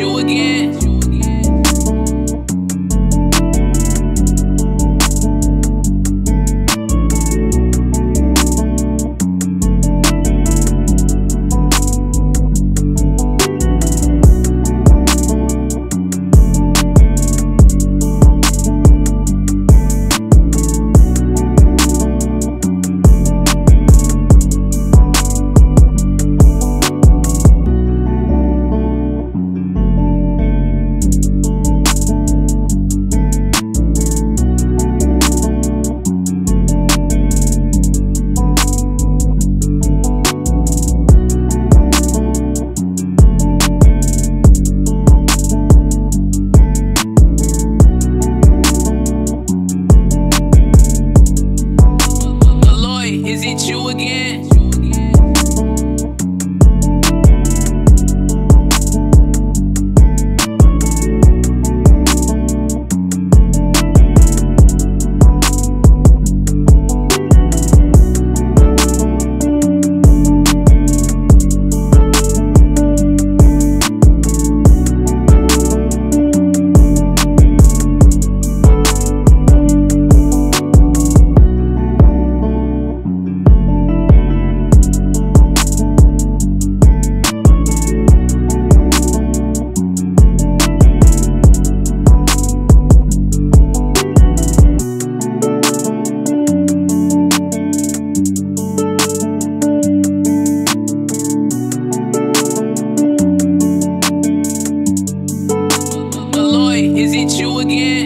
you again. hit you again. Is it you again?